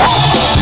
Oh!